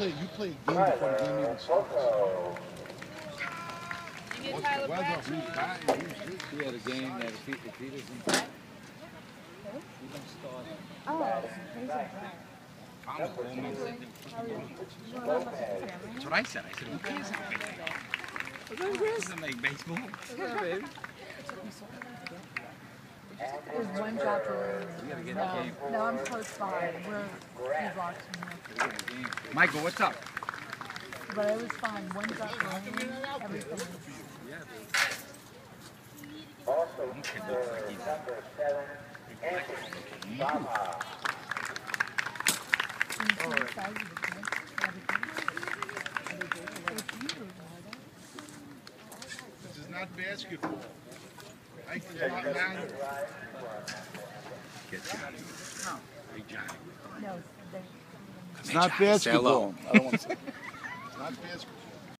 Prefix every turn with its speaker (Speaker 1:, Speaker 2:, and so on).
Speaker 1: play, you play game before the game even starts. What's the weather?
Speaker 2: He he, don't start.
Speaker 3: Oh,
Speaker 2: and said, That's what I said. I said, who cares make? Who doesn't make baseball?
Speaker 3: there's one drop of rain.
Speaker 2: We gotta get
Speaker 3: No,
Speaker 2: the game.
Speaker 3: no, I'm close by. We're few blocks from here.
Speaker 2: We gotta get the game. Michael, what's up?
Speaker 3: But it was fine. One drop of rain, everything was.
Speaker 4: Also, number seven, Anthony Bama.
Speaker 3: Inside size of the kid, everything. It's you, Marta.
Speaker 1: This is not basketball. Life is not matter.
Speaker 2: Get Johnny. Hey, Johnny.
Speaker 3: No, they,
Speaker 1: It's not basketball. I don't want to say. It's not basketball.